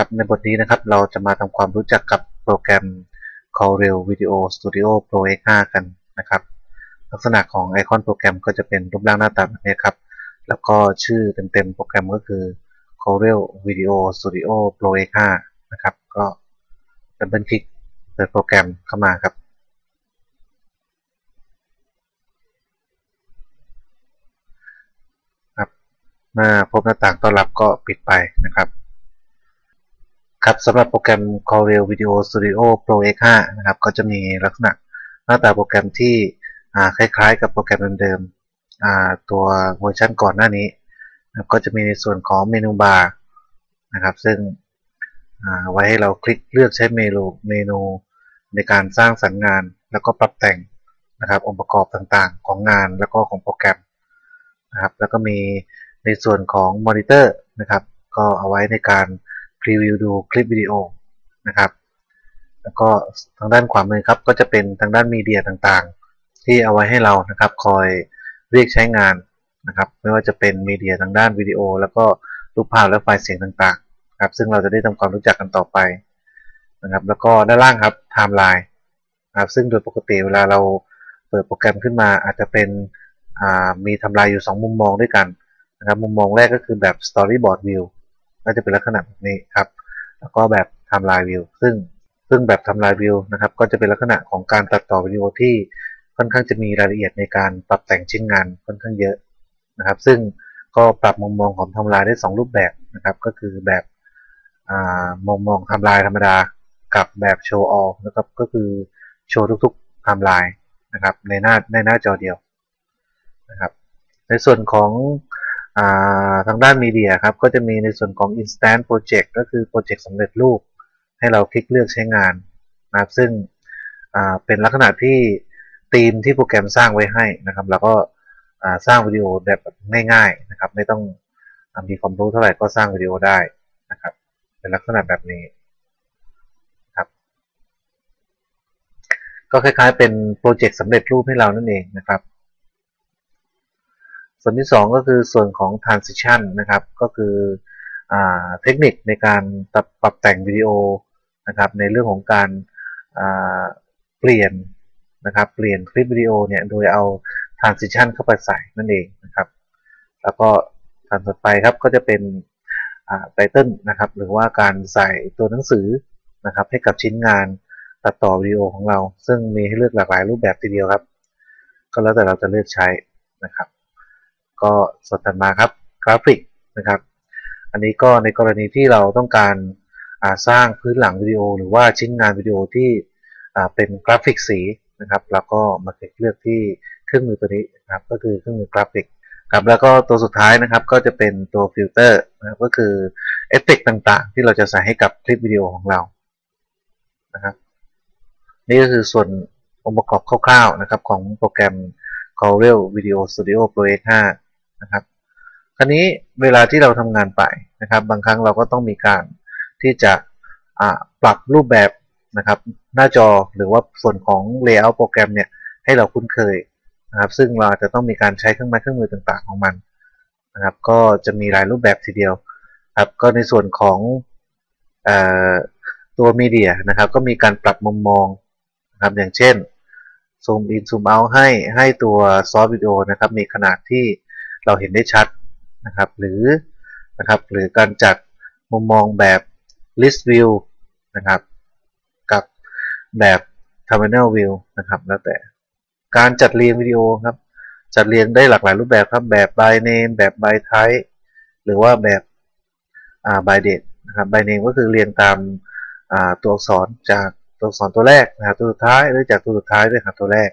ครับในบทนี้นะครับเราจะมาทำความรู้จักกับโปรแกรม Corel Video Studio Pro X5 กันนะครับ ลักษณะของไอคอนโปรแกรมก็จะเป็นรูปร่างหน้าตาแบบนี้ครับ แล้วก็ชื่อเต็มๆโปรแกรมก็คือ Corel Video Studio Pro X5 นะครับ ก็ดับเบิลคลิกเปิดโปรแกรมเข้ามาครับครับเมื่อพบหน้าต่างต้อนรับก็ปิดไปนะครับ ครับสำหรับโปรแกรม Corel Video Studio Pro X5 นะครับ ก็จะมีลักษณะหน้าตาโปรแกรมที่คล้ายๆ กับโปรแกรมเดิมๆตัวเวอร์ชันก่อนหน้านี้นะก็จะมีในส่วนของเมนูบาร์นะครับ ซึ่งไว้ให้เราคลิกเลือกใช้เมนูเมนูในการสร้างสรรค์งาน แล้วก็ปรับแต่งนะครับองค์ประกอบต่างๆ ของงานแล้วก็ของโปรแกรมนะครับ แล้วก็มีในส่วนของมอนิเตอร์นะครับ ก็เอาไว้ในการ รีวิวดูคลิปวิดีโอนะครับ แล้วก็ทางด้านขวามือครับก็จะเป็นทางด้าน media ต่างๆ ที่เอาไว้ให้เรานะครับ คอยเรียกใช้งานนะครับ ไม่ว่าจะเป็น media ทางด้านวิดีโอ แล้วก็รูปภาพและไฟล์เสียงต่างๆครับซึ่งเราจะได้ทำความรู้จักกันต่อไปนะครับ แล้วก็ด้านล่างครับไทม์ไลน์ครับซึ่งโดยปกติเวลาเราเปิดโปรแกรมขึ้นมาอาจจะเป็นมีไทม์ไลน์อยู่ 2 มุมมองด้วยกันนะครับมุมมองแรกก็คือแบบ Storyboard View ก็จะเป็นลักษณะแบบนี้ครับ แล้วก็แบบ timeline view ซึ่งซึ่งแบบ timeline view นะครับ ก็จะเป็นลักษณะของการตัดต่อวิดีโอที่ค่อนข้างจะมีรายละเอียดในการปรับแต่งชิ้นงานค่อนข้างเยอะนะครับ ซึ่งก็ปรับมุมมองของทม์ไลน์ได้ 2 รูปแบบนะครับ ก็คือแบบมุมมองทม์ไลน์ธรรมดากับแบบ show all นะครับก็คือโชว์ทุกๆไทม์ไลน์นะครับในหน้าในหน้าจอเดียวนะครับในส่วนของ ทางด้าน media ครับ ก็จะมีในส่วนของ instant project ก็คือโปรเจกต์สำเร็จรูป ให้เราคลิกเลือกใช้งานนะครับซึ่งเป็นลักษณะที่ธีมที่โปรแกรมสร้างไว้ให้นะครับ แล้วก็สร้างวิดีโอแบบง่ายๆนะครับ ไม่ต้องมีความรู้เท่าไหร่ก็สร้างวิดีโอได้นะครับ เป็นลักษณะแบบนี้ครับ ก็คล้ายๆเป็นโปรเจกต์สำเร็จรูปให้เรานั่นเองนะครับ ส่วนที่ 2 ก็คือส่วนของ transition นะครับ ก็คืออเทคนิคในการปรับแต่งวิดีโอนะครับในเรื่องของการเปลี่ยนนะครับเปลี่ยนคลิปวิดีโอเนี่ยโดยเอา transition เข้าไปใส่นั่นเองนะครับ แล้วก็ทางต่อไปครับก็จะเป็นไตเติลนะครับหรือว่าการใส่ตัวหนังสือนะครับให้กับชิ้นงานตัดต่อวิดีโอของเรา ซึ่งมีให้เลือกหลากหลายรูปแบบทีเดียวครับ ก็แล้วแต่เราจะเลือกใช้นะครับ ก็ส่วนถัดมาครับกราฟิกนะครับ อันนี้ก็ในกรณีที่เราต้องการสร้างพื้นหลังวิดีโอ หรือว่าชิ้นงานวิดีโอที่เป็นกราฟิกสีนะครับเราก็มาคลิกเลือกที่เครื่องมือตัวนี้นะครับก็คือเครื่องมือกราฟิกครับแล้วก็ตัวสุดท้ายนะครับก็จะเป็นตัวฟิลเตอร์นะครับก็คือเอฟเฟกต์ต่างๆ ที่เราจะใส่ให้กับคลิปวิดีโอของเรานะครับนี่ก็คือส่วนองค์ประกอบคร่าวๆนะครับของโปรแกรม Corel Video Studio Pro X5 นะครับคราวนี้เวลาที่เราทำงานไปนะครับ บางครั้งเราก็ต้องมีการที่จะปรับรูปแบบนะครับหน้าจอหรือว่าส่วนของ Layout โปรแกรมเนี่ยให้เราคุ้นเคยนะครับ ซึ่งเราจะต้องมีการใช้เครื่องไม้เครื่องมือต่างๆของมันนะครับ ก็จะมีหลายรูปแบบทีเดียวครับก็ในส่วนของอตัวมีเดียนะครับ ก็มีการปรับมุมมองนะครับอย่างเช่นซูมอินซูมเอาให้ให้ตัวซอสวิดีโอนะครับมีขนาดที่ เราเห็นได้ชัดนะครับหรือนะครับหรือการจัดมุมมองแบบ list view นะครับกับแบบ terminal view นะครับแล้วแต่การจัดเรียงวิดีโอครับจัดเรียงได้หลากหลายรูปแบบครับแบบ by name แบบ by type หรือว่าแบบอ่า by date นะครับ by name ก็คือเรียงตามอ่าตัวอักษรจากตัวอักษรตัวแรกนะครับตัวสุดท้ายหรือจากตัวสุดท้ายไปหาตัวแรก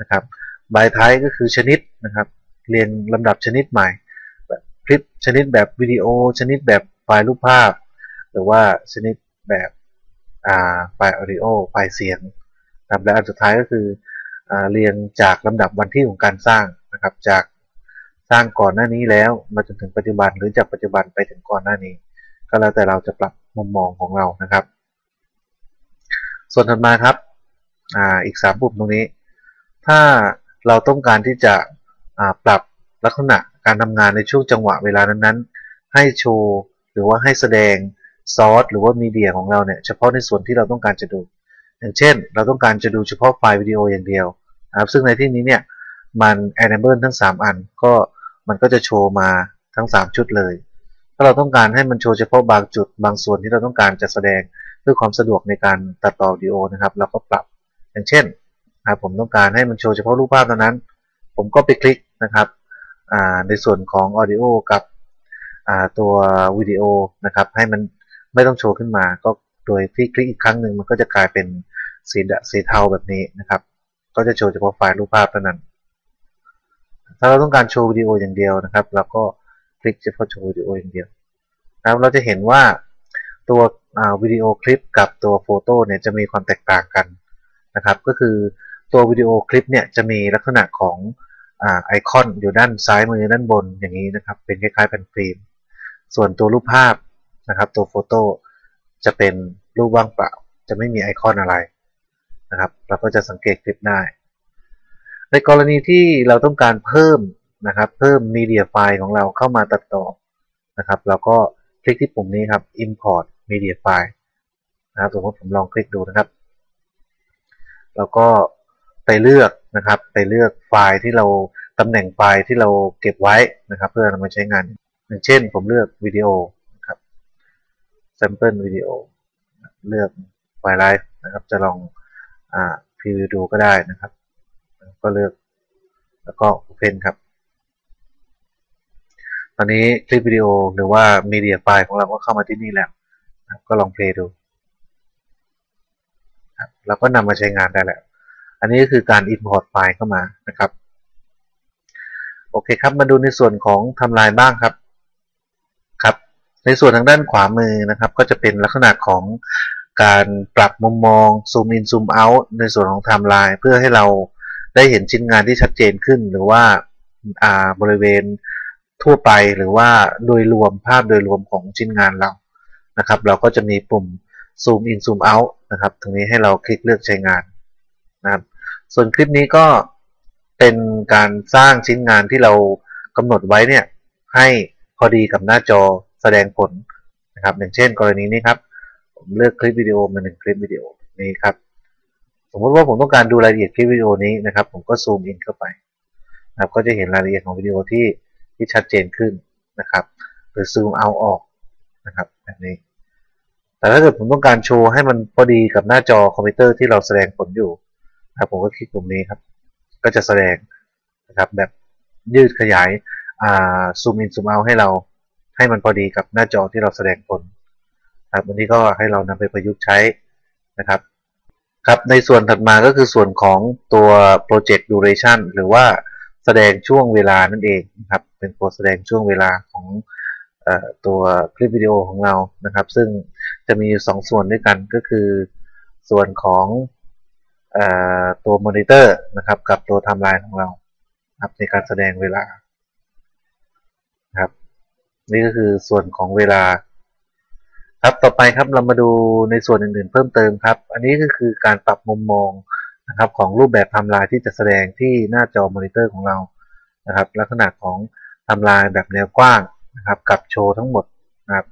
นะครับ by type ก็คือชนิดนะครับ เรียงลำดับชนิดใหม่คลิปชนิดแบบวิดีโอ ชนิดแบบไฟล์รูปภาพ หรือว่าชนิดแบบไฟล์ audio ไฟล์เสียงนะครับและอันสุดท้ายก็คือเรียงจากลำดับวันที่ของการสร้างนะครับ จากสร้างก่อนหน้านี้แล้วมาจนถึงปัจจุบันหรือจากปัจจุบันไปถึงก่อนหน้านี้ ก็แล้วแต่เราจะปรับมุมมองของเรานะครับ ส่วนถัดมาครับออีก3ปุ่มตรงนี้ ถ้าเราต้องการที่จะ ปรับลักษณะการทำงานในช่วงจังหวะเวลานั้นๆ ให้โชว์หรือว่าให้แสดงซอสหรือว่ามีเดียของเราเนี่ยเฉพาะในส่วนที่เราต้องการจะดู อย่างเช่น เราต้องการจะดูเฉพาะไฟล์วิดีโออย่างเดียวนะครับซึ่งในที่นี้เนี่ยมัน enable ทั้ง 3 อันก็มันก็จะโชว์มาทั้ง 3 ชุดเลย ถ้าเราต้องการให้มันโชว์เฉพาะบางจุดบางส่วนที่เราต้องการจะแสดงเพื่อความสะดวกในการตัดต่อวิดีโอนะครับ เราก็ปรับอย่างเช่นผมต้องการให้มันโชว์เฉพาะรูปภาพเท่านั้น ผมก็ไปคลิก นะครับในส่วนของ Audio กับตัววิดีโอนะครับให้มันไม่ต้องโชว์ขึ้นมา ก็โดยที่คลิกอีกครั้งหนึ่งมันก็จะกลายเป็นสีสีเทาแบบนี้นะครับ ก็จะโชว์เฉพาะไฟล์รูปภาพเท่านั้น ถ้าเราต้องการโชว์วิดีโออย่างเดียวนะครับเราก็คลิกเฉพาะโชว์วิดีโออย่างเดียวนะครับเราจะเห็นว่าตัววิดีโอคลิปกับตัว photo เนี่ยจะมีความแตกต่างกันนะครับ ก็คือตัววิดีโอคลิปเนี่ยจะมีลักษณะของ ไอคอนอยู่ด้านซ้ายมือด้านบนอย่างนี้นะครับ เป็นคล้ายๆแผ่นฟิล์มส่วนตัวรูปภาพนะครับตัว photo จะเป็นรูปว่างเปล่า จะไม่มีไอคอนอะไรนะครับเราก็จะสังเกตคลิปได้ ในกรณีที่เราต้องการเพิ่มนะครับเพิ่มมีเดียไฟล์ของเราเข้ามาตัดต่อนะครับเราก็คลิกที่ปุ่มนี้ครับ import media file นะครับสมมติผมลองคลิกดูนะครับ แล้วก็ไปเลือก นะครับ ไปเลือกไฟล์ที่เราตำแหน่งไฟล์ที่เราเก็บไว้นะครับ เพื่อนำมาใช้งาน อย่างเช่น ผมเลือกวิดีโอนะครับ sample วิดีโอเลือกไฟล์ไลฟ์นะครับ จะลองอ่าพรีวิวดูก็ได้นะครับ ก็เลือกแล้วก็ Open ครับ ตอนนี้คลิปวิดีโอหรือว่ามีเดียไฟล์ของเราก็เข้ามาที่นี่แล้วก็ลองเพลย์ดูแล้วก็นำมาใช้งานได้แล้ว อันนี้ก็คือการ Import ไฟล์เข้ามานะครับ โอเคครับ มาดูในส่วนของทำลายบ้างครับครับ ในส่วนทางด้านขวามือนะครับ ก็จะเป็นลักษณะของการปรับมุมมอง zoom in zoom out ในส่วนของไทม์ไลน์เพื่อให้เราได้เห็นชิ้นงานที่ชัดเจนขึ้น หรือว่าบริเวณทั่วไปหรือว่าโดยรวมภาพโดยรวมของชิ้นงานเรานะครับ เราก็จะมีปุ่ม zoom in zoom out นะครับ ตรงนี้ให้เราคลิกเลือกใช้งาน นะครับ ส่วนคลิปนี้ก็เป็นการสร้างชิ้นงานที่เรากำหนดไว้เนี่ยให้พอดีกับหน้าจอแสดงผลนะครับ อย่างเช่น กรณีนี้ครับผมเลือกคลิปวิดีโอมาหนึ่งคลิปวิดีโอนี้ครับสมมติว่าผมต้องการดูรายละเอียดคลิปวิดีโอนี้นะครับ ผมก็ซูมอินเข้าไปนะครับก็จะเห็นรายละเอียดของวิดีโอที่ที่ชัดเจนขึ้นนะครับ หรือซูมเอาออกนะครับแบบนี้แต่ถ้าเกิดผมต้องการโชว์ให้มันพอดีกับหน้าจอคอมพิวเตอร์ที่เราแสดงผลอยู่ ครับผมก็คลิกปุ่มนี้ครับ ก็จะแสดงนะครับแบบยืดขยายซูมอินซูมเอาให้เราให้มันพอดีกับหน้าจอที่เราแสดงผลครับวันนี้ก็ให้เรานำไปประยุกต์ใช้นะครับครับในส่วนถัดมาก็คือส่วนของตัว project duration หรือว่าแสดงช่วงเวลานั่นเองนะครับเป็นตัวแสดงช่วงเวลาของอตัวคลิปวิดีโอของเรานะครับ ซึ่งจะมีสองส่วนด้วยกันก็คือส่วนของ ตัวมอนิเตอร์นะครับกับตัวไทม์ไลน์ของเราครับในการแสดงเวลาครับนี่ก็คือส่วนของเวลา ครับต่อไปครับเรามาดูในส่วนอื่นๆ เพิ่มเติมครับ อันนี้ก็คือการปรับมุมมองนะครับของรูปแบบไทม์ไลน์ที่จะแสดงที่หน้าจอมอนิเตอร์ของเรานะครับ ลักษณะของไทม์ไลน์แบบแนวกว้างนะครับกับโชว์ทั้งหมดนะครับ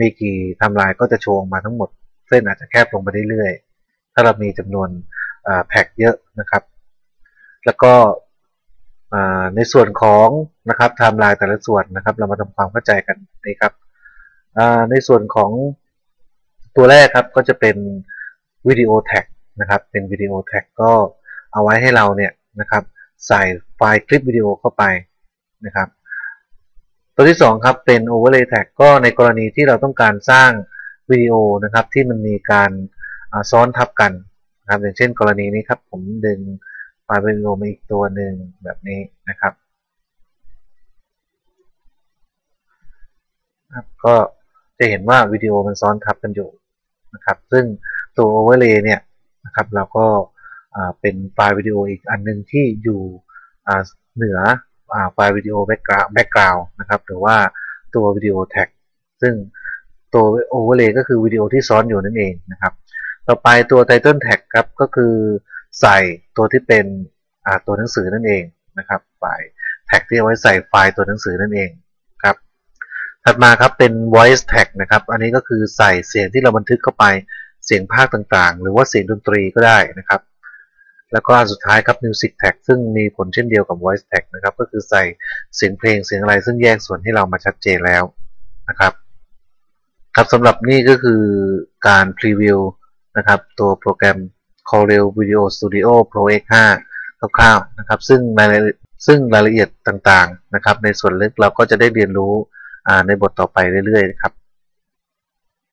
มีกี่ไทม์ไลน์ก็จะโชว์มาทั้งหมด เส้นอาจจะแคบลงไปเรื่อยๆถ้าเรามีจำนวน แพ็กเยอะนะครับ แล้วก็ในส่วนของนะครับไทม์ไลน์แต่ละส่วนนะครับ เรามาทำความเข้าใจกันนี่ครับในส่วนของตัวแรกครับก็จะเป็น video track นะครับเป็น video track ก็เอาไว้ให้เราเนี่ยนะครับใส่ไฟล์คลิปวิดีโอเข้าไปนะครับ ตัวที่2ครับเป็น Overlay Track ก็ในกรณีที่เราต้องการสร้างวิดีโอนะครับที่มันมีการซ้อนทับกัน นะครับอย่างเช่นกรณีนี้ครับ ผมดึงไฟล์วิดีโอมาอีกตัวหนึ่งแบบนี้นะครับก็จะเห็นว่าวิดีโอมันซ้อนทับกันอยู่นะครับ ซึ่งตัว overlay เนี่ยนะครับเราก็เป็นไฟล์วิดีโออีกอันนึงที่อยู่เหนือไฟล์วิดีโอ back ground นะครับหรือว่าตัว video track ซึ่งตัว overlay ก็คือวิดีโอที่ซ้อนอยู่นั่นเองนะครับ ต่อไปตัว title track ครับก็คือใส่ตัวที่เป็นตัวหนังสือนั่นเองนะครับไฟล์ track ที่เอาไว้ใส่ไฟล์ตัวหนังสือนั่นเองครับถัดมาครับเป็น voice track นะครับอันนี้ก็คือใส่เสียงที่เราบันทึกเข้าไปเสียงพากย์ต่างๆ หรือว่าเสียงดนตรีก็ได้นะครับแล้วก็อันสุดท้ายครับ music track ซึ่งมีผลเช่นเดียวกับ voice track นะครับก็คือใส่เสียงเพลงเสียงอะไรซึ่งแยกส่วนให้เรามาชัดเจนแล้วนะครับครับสำหรับนี่ก็คือการพรีวิว นะครับ ตัวโปรแกรม Corel Video Studio Pro X5 คร่าวๆนะครับ ซึ่งรายละซึ่งรายละเอียดต่างๆนะครับ ในส่วนลึกเราก็จะได้เรียนรู้ในบทต่อไปเรื่อยๆครับ